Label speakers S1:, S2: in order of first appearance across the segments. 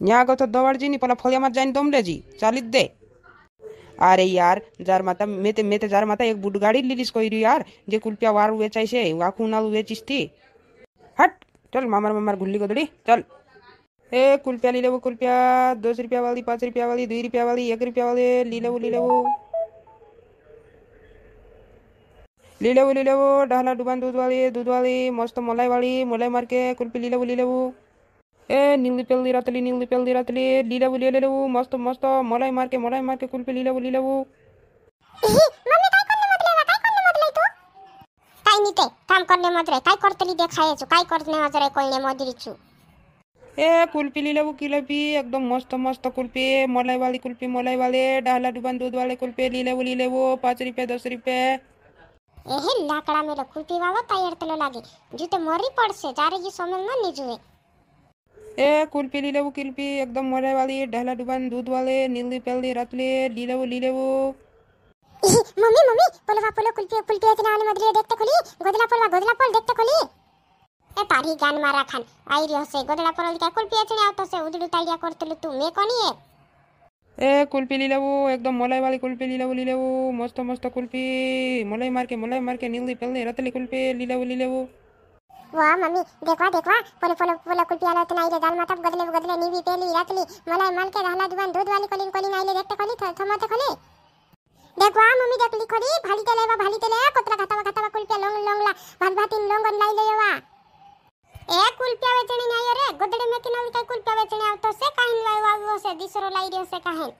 S1: यहाँ गो तो दौड़ जी पला फलिया मत जाइन दमले जी। चालित दे। अरे यार, जार माता मैं ते मैं ते जार माता एक बुट गाड़ी लिलीस कोई रही यार, जे कुलपिया वार हुए चाहिए खून नाल हुए चीज़ थी। हट, चल, मामर मामर गुल्ली को दड़ी चल। ए, कुलपिया ले लो कुलपिया दो सौ रुपया वाली, पाँच रुपया वाली दो रुपया वाली, एक रुपया वाली ले लो ले लो ले लो ले लो डहला, डुबान, दूध वाली दूध वाली, मस्त मलाई वाली, मलाई मार के कुल्फी ले लो ले लो ए नीली पेल रातली नीली पेल रातली लीला वो लीला वो मस्त मस्त मलाई मार के मलाई मार के कुल पे लीला वो लीला वो
S2: काय नाही ते। काम करणे मजरे काय करतली ते खायचो काय करणे मजरे कोळणे मजरीचू
S1: ए कुल्फी लिहिलं किलपी एकदम मस्त मस्त कुल्फी मलाई वाली कुल्फी मलाई वाले डाला डुबन दूध वाले कुल्फी लिहिले वो लिहिले वो पाच रुपये दस रुपये
S2: एहे लाकडा मेला कुल्फी वाला तयार तलो लागे जुते मरी पडसे जारे जी सोमेल ना निजुए
S1: ए कुल्फी ले लेबू कुल्फी एकदम मोरे वाली ढहला डुबान दूध वाले नीली पेली रतली ले लेबू ले लेबू
S2: मम्मी मम्मी पोलवा पोलो कुल्फी कुल्फी है तना मदरी देखते खुली गोदला पोलवा गोदला पोल देखते खुली ए तारी ज्ञान मारा खान आई रियो से गोदला पोल का कुल्फी है तना तो से उदड़ू तालिया करतलु तू मैं कोनी है
S1: এ কুলপি লিলেবু একদম মলাই বালি কুলপি লিলেবু লিলেবু মস্ত মস্ত কুলপি মলাই মার্কে মলাই মার্কে নীলদি পেলদি রাতলি কুলপি লিলেবু লিলেবু
S2: ವಾ ಮಮ್ಮಿ ದೇಖವಾ ದೇಖವಾ ಪೊಲೆ ಪೊಲೆ ಪೊಲೆ ಕುಲ್ಪಿ ಆಲ ತನ ಐಲೆ ದಾಲ್ ಮಾತಾಪ್ ಗದಲೆ ಗದಲೆ ನೀವಿ ಪೇಲಿ ಇರಾತಲಿ ಮಲ ಮಲ್ಕೆ ಗಹಲ ದುವನ್ ದೂದ್ ವಾಲಿ ಕೊಲಿನ್ ಕೊಲಿನ್ ಐಲೆ ದೇಖತೆ ಕೊಲಿ ಥಮತೆ ಕೊಲಿ দেখো মমি দেখলি খরি ভালি তেলে বা ভালি তেলে কতরা খাতাবা খাতাবা কুলপিয়া লং লংলা ভাত ভাতিন লঙ্গন লাইলে যাওয়া এ কুলপিয়া বেচনি নাই রে গদড়ে মে কিনা কাই কুলপিয়া বেচনি আউতো সে কাহিন লাই ওয়াগো সে দিসরো লাই রে সে কাহিন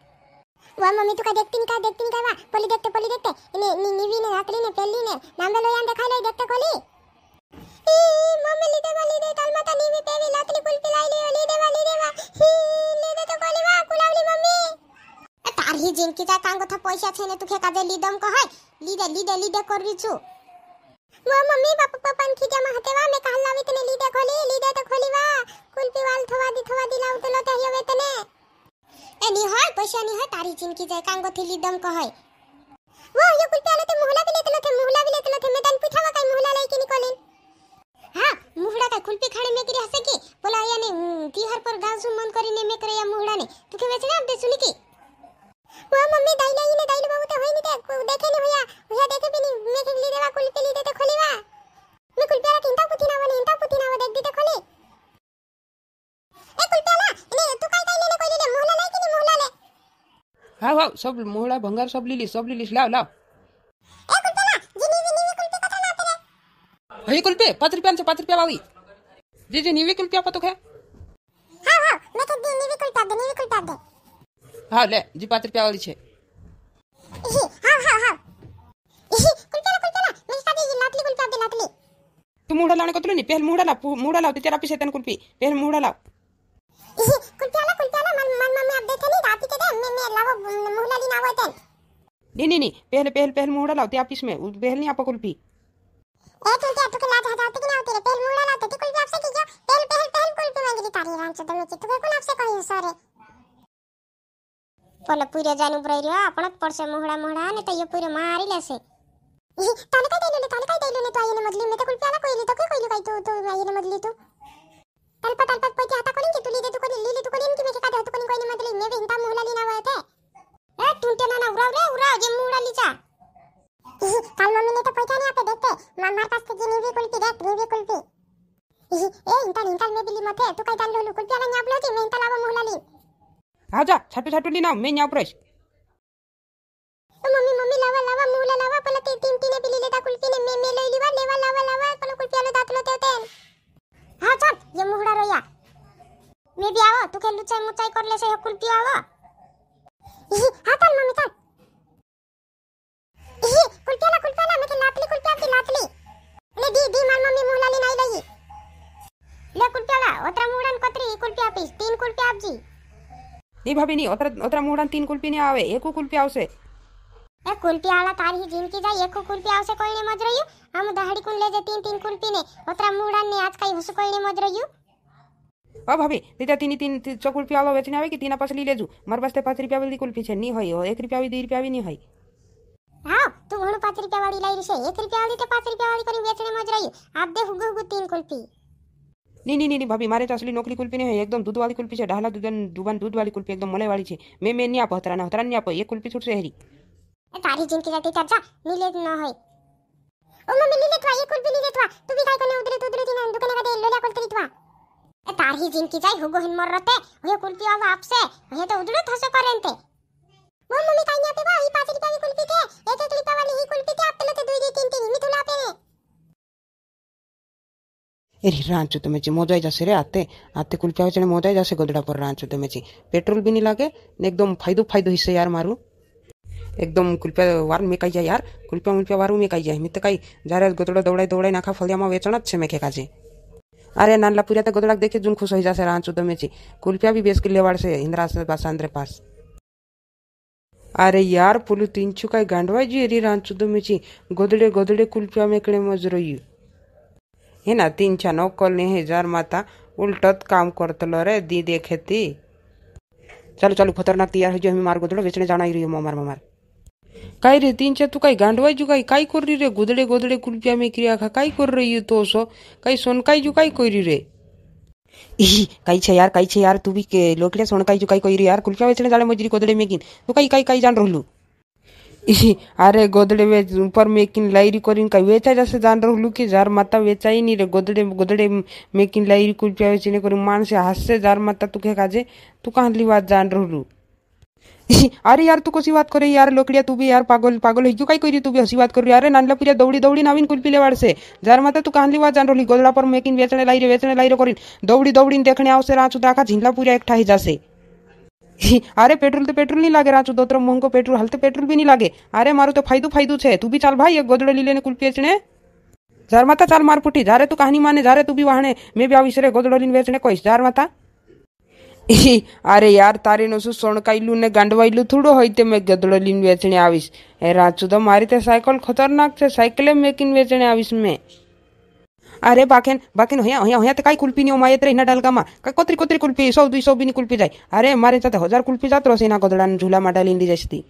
S2: वा मम्मी तू का देखती नहीं का देखती नहीं का वा पोली देखते पोली देखते ने नी नीवी ने रात्रि ने पहली ने नाम यान देखते कोली તારી જિંદગી જા કાંગો થા પૈસા છે ને તું ખે કાજે લીધમ કહે લીધે લીધે લીધે કરી છું વા મમ્મી બાપા પપ્પાન ખીજામાં હતે વા મે કાલ લાવી તને લીધે ખોલી લીધે તો ખોલી વા કુલ્ફી વાલ થવા દી થવા દી લાવ તો લોતે હવે તને એ ની હોય પૈસા ની હોય તારી જિંદગી જાય કાંગો થી લીધમ કહે વો યો કુલ્ફી આલે તે મુહલા બી લેતે લોતે મુહલા બી લેતે લોતે મે તને પૂછાવા કઈ મુહલા લઈ કે નિકોલીન હા મુહડા કા કુલ્ફી ખાડે મે કરી હસે કે બોલા યાને તિહાર પર ગાંસુ મન કરીને મે કરે યા મુહડા ને તું કે વેચને આપ દે સુની કે वा मम्मी दाइला ही ने दाइला बाबू तो होई नहीं ते देखे नहीं भैया भैया देखे भी नहीं मैं के ली देवा कुल पे ली दे तो खोली वा मैं कुल पे इंता पुती ना वने इंता पुती ना वा देख दी तो खोली ए कुल पे ला ने तू काय काय लेले कोई ले मोहला ले कि नहीं मोहला ले
S1: હા હા સબ મોહડા ભંગાર સબ લીલી સબ લીલીશ લાવ લાવ वही कुल पे पाँच रुपया से पाँच रुपया बावी। जी जी नीवी कुल क्या पतुक है?
S2: हाँ हाँ मैं तो दी नीवी कुल टाप दे नीवी कुल टाप दे
S1: हाँ ले जी पाँच रुपया वाली छे।
S2: हाँ हाँ हाँ। कुल पे ना कुल पे ना मेरी शादी ये लातली कुल टाप दे लातली
S1: तू मुड़ा लाने को तो नहीं पहले मुड़ा ला मुड़ा लाओ तेरा पीछे तेन कुल पे पहले मुड़ा लाओ
S2: कुल पे ना कुल पे ना मन मन मन आप देखे नहीं रात के दे मैं मैं लाओ मुहला ली ना वो तो। तेन
S1: नहीं नहीं नहीं पहले पहले पहले मुड़ा लाओ ते आप इसमें पहले नहीं आपको कुल पी
S2: तू क्या तू लाज हटाते कि ना तेरे पेल मुड़ा लाते तू कुल आपसे की जो पेल पेल पेल कुल पे मांगी तारी रान से दमे तू कुल आपसे कही सरे પોલે પૂરે જાનું બ્રઈ રહ્યો આપણો જ પડશે મોહડા મોહડા ને તો એ પૂરે મારી લેશે તાને કઈ દઈલું ને તાને કઈ દઈલું ને તો આઈને મદલી મેં તો કુલ પ્યાલા કોઈ તો કોઈ કોઈ તું તું આઈને મદલી તું તલપા તલપા પૈકી હાતા કોની કે તું લીધે તું કોની લીલી તું કોની કે મેં કે કાઢે તું કોની કોઈને મદલી મેં વિંતા મોહલા લીના આવે તે એ ટૂંટે ના ના ઉરાવ રે ઉરાવ જે મોહડા લીચા ಯಾಕೆ ನೀವೇ ಕುಲ್ಪಿ ಏ ಇಂತಾಲ್ ಇಂತಾಲ್ ಮೇ ಬಿಲಿ ಮತ್ತೆ ತು ಕೈತಾಲ್ ಲೋಲು ಕುಲ್ಪಿ ಅಲ್ಲ ನ್ಯಾಬ್ಲೋ ಜಿ ಮೇ ಇಂತಾಲ್ ಅವ ಮೊಹಲಾಲಿ
S1: ಆಜಾ ಛಟು ಛಟು ಲಿ ನಾವ್ ಮೇ ನ್ಯಾವ್ ಪ್ರಶ್
S2: ಮಮ್ಮಿ ಮಮ್ಮಿ ಲವ ಲವ ಮೂಲ ಲವ ಪಲ ತಿ ತಿನ್ ತಿನೆ ಬಿಲಿ ಲೇದಾ ಕುಲ್ಪಿ ನೆ ಮೇ ಮೇ ಲೋಲಿ ವಾ ಲೇವಾ ಲವ ಲವ ಪಲ ಕುಲ್ಪಿ ಅಲ್ಲ ದಾತಲೋ ತೇತೆನ್ ಹಾ ಚಲ್ ಯೆ ಮುಹುಡಾ ರೋಯಾ ಮೇ ಬಿ ಆವ ತು ಕೆ ಲುಚಾಯಿ ಮುಚಾಯಿ ಕೊರ್ಲೆ ಸೆ ಕುಲ್ಪಿ ಆವ
S1: નહીં ભાભી નહીં ઓતરા ઓતરા મૂડા તીન કુલ્ફી નહીં આવે એકું કુલ્ફી આવશે
S2: એ કુલ્ફી આલા તારી જિંદગી જાય એકો કુલ્ફી આવશે કોઈને મજ રહ્યું આમ દહાડી કુલ લેજે તીન તીન કુલ્ફી ને ઓતરા મુડા ને આજ કઈ હસુ કોઈને મજ રહ્યું હા
S1: ભાભી દીધા તીની તીન ચો કુલ્ફી આલો વેચીને આવે કે તીના પાસે લઈ લેજો મારી પાસે પાંચ રૂપિયા વાળી કુલ્ફી છે નહીં હોય એક રૂપિયા આવી દસ રૂપિયા આવી નહીં હોય
S2: હા તું ઘણું પાંચ રૂપિયા વાળી લઈ છે એક રૂપિયા વાળી તે પાંચ રૂપિયા વાળી કરી વેચણે મજ રહ્યું આપ દે હુગુ હુગુ તીન કુલ્ફી
S1: નહીં નહીં નહીં ભાભી મારે તો અસલી નોકરી કુલ્ફી નહીં હોય એકદમ દૂધવાળી કુલ્ફી છે ઢાલા દૂધ ડુબાન દૂધવાળી કુલ્ફી એકદમ મલાઈવાળી છે મેં મેં નહીં આપો હતરાના હતરા નહીં આપો એ કુલ્ફી છૂટશે હેરી
S2: એ તારી જિંદગી રહેતી ચર્ચા નીલે ન હોય ઓ મમ્મી નીલે ત્વા એ કુલ બી નીલે ત્વા તું બી કાઈ કોને ઉધરે તુધરે તીને દુકાને કદે લોલા કોલ તરી ત્વા એ તારી જિંદગી જાય હુગો હિન મોર રતે હવે કુલ્ફી આવા આપશે હવે તો ઉધડો થશે કરેન્તે બોલ મમ્મી કાઈ નહીં આપે બા ઈ 5 રૂપિયાની કુલ્ફી છે એ તો તુલી પાવાલી ઈ કુલ્ફી તે આપતલે તે દુઈ દી તીન તીન મી
S1: ಎರಿ ರಾಂಚು ತುಮೆಚಿ ಮೋಜಾಯಿ ಜಾಸೆ ರೇ ಆತೆ ಆತೆ ಕುಲ್ಚಾ ಚಣೆ ಮೋಜಾಯಿ ಜಾಸೆ ಗೊದಡಾ ಪರ ರಾಂಚು ತುಮೆಚಿ पेट्रोल भी नहीं लागे एकदम फायदो फायदो हिस्से यार मारू एकदम कुलप्या वार मी काही यार कुलप्या मुलप्या वारू मी काही मी तर काही जाऱ्या गोतडा दौडाय दौडाय नाखा फलियामा वेचणाच छे मेखे काजे আরে নানলা পুরিয়া তো গতলাক দেখে জুন খুশ হয়ে যাচ্ছে রাঁচু দমেছি কুলপিয়া বি বেশ কিলে বাড়ছে ইন্দ্রা বাসান্দ্রে পাস আরে ইয়ার পুলু তিনচু কাই গান্ডওয়াই জি এরি রাঁচু দমেছি গদড়ে গদড়ে কুলপিয়া মেকড়ে মজ রইয়ু हिना तिनच्या नोकलनी हेजार माता उल्टत काम करतलो रे, दी देखे ती चलो, चालू, खतरनाक तयार जो हमें मार गुदड़ो बेचने जाना ही रही हूँ मार मार. काय रे तीन तीनच्या, तू काय गांडवाई जो काय? काय कर रही रे? गुदड़े गुदड़े, कुलपिया में क्रिया खा, काय कर रही है तो सो काय सोनकाय जो काय कोई रे? ई काही छे यार काही छे यार, तू भी के लोकले बी लोकड्या जो जू कोई रे यार? कुलपिया बेचने जाने मजरी गुदड़े में मेकीन. तू काही काही काही जान रोहलू? अरे गोदड़े वे ऊपर मेकिन लाइरी कोरिन का वेचा जैसे जान रहो लुकी, जार माता वेचा ही नहीं रे, गोदड़े गोदड़े मेकिन लाइरी कुल पे चिने कोरी, मान से हंससे जार माता तू क्या काजे, तू कहाँ ली बात जान रहो लू? अरे यार तू कसी बात करे, यार लोकड़िया तू भी, यार पागल पागल है, क्यों काय करी तू भी, हसी बात करू यार नानला पिरिया दौड़ी दौड़ी नवीन कुलपिले वाड़ से, जार माता तू कानली बात जान रही गोदड़ा पर मेकिन वेचने लाई रे वेचने लाई रे करीन दौड़ी दौड़ी देखने आओ से राचू दाखा झिंगला पूरा एक ठाही जासे। અરે પેટ્રોલ તો પેટ્રોલ નહીં લાગે રાચું દોતરો મોંઘો પેટ્રોલ હાલ તો પેટ્રોલ બી નહીં લાગે અરે મારું તો ફાયદો ફાયદો છે તું બી ચાલ ભાઈ એક ગોદડો લઈ લઈને કુલ્ફી વેચણે જાર માતા ચાલ માર પુઠી જારે તું કહાની માને જારે તું બી વાહણે મેં બી આવીશ રે ગોદડો લઈને વેચણે કહીશ જાર માતા અરે યાર તારીનું શું સોણકાયેલું ને ગાંડવાયેલું થોડું હોય તે મેં ગદડો લઈને વેચણે આવીશ એ રાચું તો મારી તે સાયકલ ખતરનાક છે સાયકલે મેકીને વેચણે આવીશ મેં અરે બાકેન બાકેન અહીંયા અહીંયા અહીંયા તો કાંઈ કુલ્ફી નહીં માયત રહી ડાલકામાં કાંઈ કોતરી કોતરી કુલ્ફી સો દુઈ સો બીની કુલ્ફી જાય અરે મારે સાથે હજાર કુલ્ફી જાતો હશે એના ગોદડાને ઝૂલામાં ડાલીને લઈ જશતી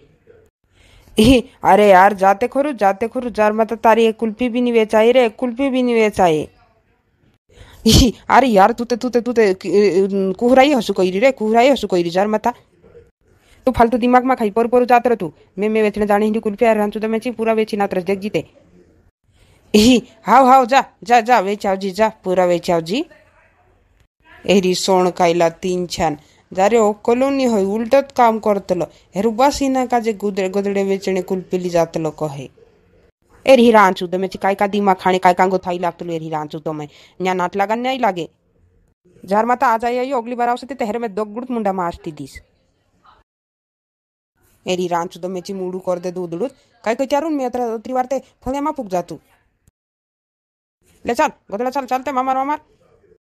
S1: ઈ અરે યાર જાતે ખરું જાતે ખરું જારમાં તો તારી એક કુલ્ફી બી નહીં વેચાય રે એક કુલ્ફી બી નહીં વેચાય ઈ અરે યાર તું તે તું તે તું તે કુહરાઈ હશું કરી રે કુહરાઈ હશું કરી જાર માતા તું ફાલતુ દિમાગમાં ખાઈ પર પર જાત તું મેં મેં વેચણે જાણી હિન્દી કુલ્ફી રાંચું તમે ચી પૂરા વેચી નાત્ર દેખ જીતે ही हाव हाव जा जा जा वेचावजी जा पुरा वेचावजी एरी सोण कायला तीन छान जारे कलोनी होय उलटत काम करतलं हे रुबासीना काजे गुदडे गुदडे वेचणे कुलपिली जातलो कहे एरी रांचू मेची काय का दिमाग खाणे काय कांगो थाई लागतलो एरी रांचू तमे न्या नाट लागा नाही लागे जार माता आज आई अगली बार आवसे ते तेहर में दोगुडत मुंडा मारती दिस एरी रांचू मेची मुडू कर दे दूधडूत काय काय चारून मी अत्र अत्री वारते फळ्या मापूक जातू ले चाल गोदला चाल चालते मामार मामार